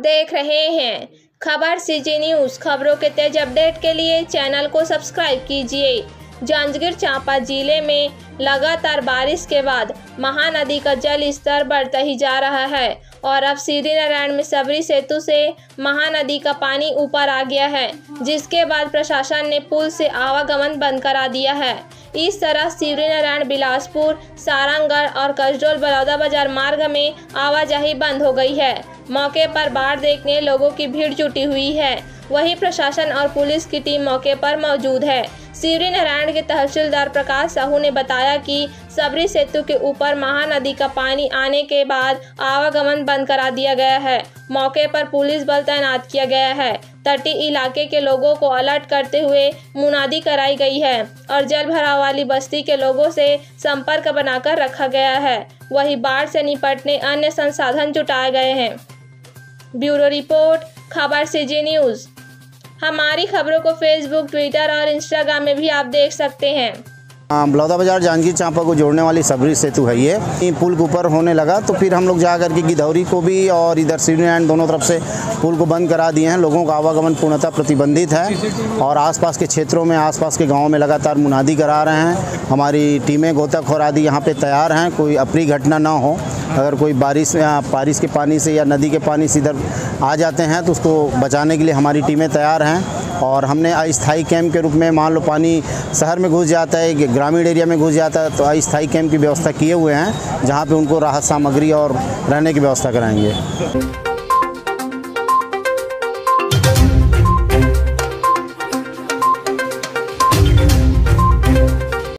देख रहे हैं। खबर सीजी न्यूज़ खबरों के तेज अपडेट के लिए चैनल को सब्सक्राइब कीजिए। जांजगीर चांपा ज़िले में लगातार बारिश के बाद महानदी का जल स्तर बढ़ता ही जा रहा है और अब सीरी नारायण में सबरी सेतु से महानदी का पानी ऊपर आ गया है, जिसके बाद प्रशासन ने पुल से आवागमन बंद करा दिया है। इस तरह नारायण बिलासपुर सारंगगढ़ और कसडोल बलौदा बाज़ार मार्ग में आवाजाही बंद हो गई है। मौके पर बाढ़ देखने लोगों की भीड़ जुटी हुई है। वहीं प्रशासन और पुलिस की टीम मौके पर मौजूद है। सिवरी नारायण के तहसीलदार प्रकाश साहू ने बताया कि सबरी सेतु के ऊपर महानदी का पानी आने के बाद आवागमन बंद करा दिया गया है। मौके पर पुलिस बल तैनात किया गया है। तटीय इलाके के लोगों को अलर्ट करते हुए मुनादी कराई गई है और जल भराव वाली बस्ती के लोगों से संपर्क बनाकर रखा गया है। वही बाढ़ से निपटने अन्य संसाधन जुटाए गए हैं। ब्यूरो रिपोर्ट, खबर से जी न्यूज़। हमारी खबरों को फेसबुक ट्विटर और इंस्टाग्राम में भी आप देख सकते हैं। बलौदा बाज़ार जांजगीर चांपा को जोड़ने वाली सबरी सेतु है ये। पुल के ऊपर होने लगा तो फिर हम लोग जा करके गिधौरी को भी और इधर सिवनीलैंड दोनों तरफ़ से पुल को बंद करा दिए हैं। लोगों का आवागमन पूर्णतः प्रतिबंधित है और आसपास के क्षेत्रों में, आसपास के गाँवों में लगातार मुनादी करा रहे हैं। हमारी टीमें गोताखोर आदि यहाँ पर तैयार हैं, कोई अप्रिय घटना ना हो। अगर कोई बारिश बारिश के पानी से या नदी के पानी से इधर आ जाते हैं तो उसको बचाने के लिए हमारी टीमें तैयार हैं। और हमने अस्थाई कैंप के रूप में मान लो पानी शहर में घुस जाता है, ग्रामीण एरिया में घुस जाता है तो अस्थाई कैंप की व्यवस्था किए हुए हैं, जहाँ पर उनको राहत सामग्री और रहने की व्यवस्था कराएँगे।